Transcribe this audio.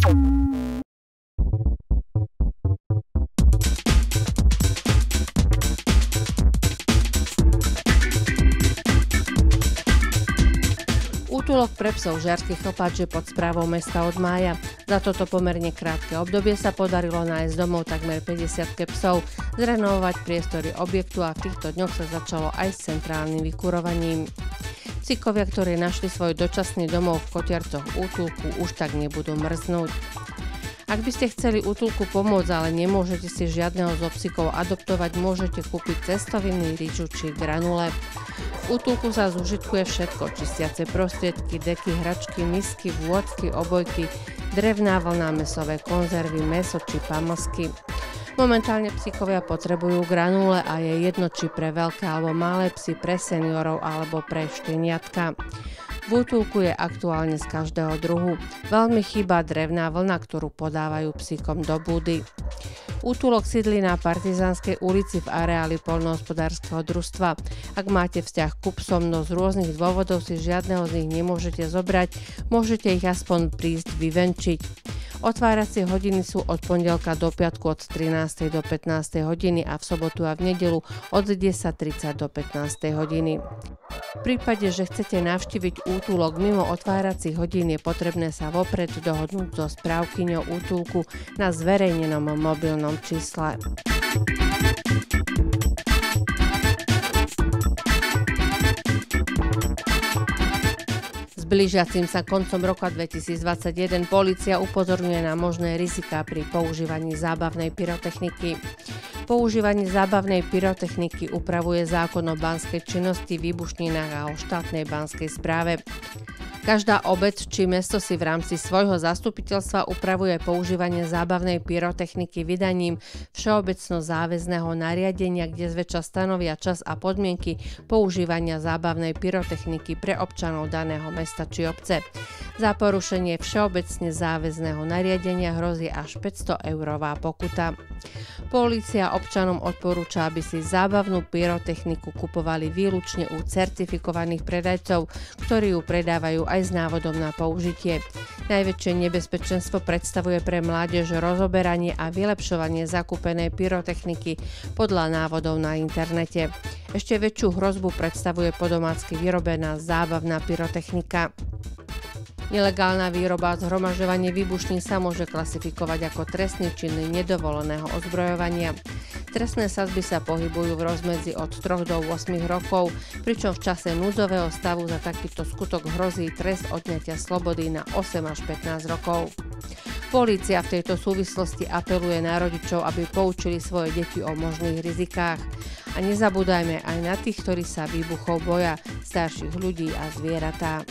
Útulok pre psov Žiarsky chlpáč je pod správou mesta od mája. Za toto pomerne krátke obdobie sa podarilo nájsť domov takmer 50 psov, zrenovovať priestory objektu a v týchto dňoch sa začalo aj s centrálnym vykurovaním. Psíkovia, ktorí našli svoj dočasný domov v kotiarcoch útulku, už tak nebudú mrznúť. Ak by ste chceli útulku pomôcť, ale nemôžete si žiadneho z psíkov adoptovať, môžete kúpiť cestoviny, rýžu či granule útulku sa zužitkuje všetko, čistiace prostriedky, deky, hračky, misky, vôdky, obojky, drevná vlna, mesové konzervy, meso či pamlsky. Momentálne psíkovia potrebujú granule a je jedno či pre veľké alebo malé psy, pre seniorov alebo pre šteniatka. V útulku je aktuálne z každého druhu. Veľmi chýba drevná vlna, ktorú podávajú psíkom do budy. Útulok sídli na Partizánskej ulici v areáli polnohospodárskeho družstva. Ak máte vzťah ku psom, no z rôznych dôvodov si žiadneho z nich nemôžete zobrať, môžete ich aspoň prísť vyvenčiť. Otváracie hodiny sú od pondelka do piatku od 13. do 15. hodiny a v sobotu a v nedelu od 10.30 do 15. hodiny. V prípade, že chcete navštíviť útulok mimo otváracích hodín, je potrebné sa vopred dohodnúť so správkyňou útulku na zverejnenom mobilnom čísle. Blížiacim sa koncom roka 2021 policia upozorňuje na možné riziká pri používaní zábavnej pyrotechniky. Používanie zábavnej pyrotechniky upravuje zákon o banskej činnosti, výbušninách a o štátnej banskej správe. Každá obec či mesto si v rámci svojho zastupiteľstva upravuje používanie zábavnej pyrotechniky vydaním všeobecno záväzného nariadenia, kde zväčša stanovia čas a podmienky používania zábavnej pyrotechniky pre občanov daného mesta či obce. Za porušenie všeobecne záväzného nariadenia hrozí až 500 eurová pokuta. Polícia občanom odporúča, aby si zábavnú pyrotechniku kupovali výlučne u certifikovaných predajcov, ktorí ju predávajú aj s návodom na použitie. Najväčšie nebezpečenstvo predstavuje pre mládež rozoberanie a vylepšovanie zakúpenej pyrotechniky podľa návodov na internete. Ešte väčšiu hrozbu predstavuje podomácky vyrobená zábavná pyrotechnika. Nelegálna výroba a zhromažďovanie výbušnín sa môže klasifikovať ako trestný čin nedovoleného ozbrojovania. Trestné sadzby sa pohybujú v rozmedzi od 3 do 8 rokov, pričom v čase núdzového stavu za takýto skutok hrozí trest odňatia slobody na 8 až 15 rokov. Polícia v tejto súvislosti apeluje na rodičov, aby poučili svoje deti o možných rizikách. A nezabúdajme aj na tých, ktorí sa výbuchov boja, starších ľudí a zvieratá.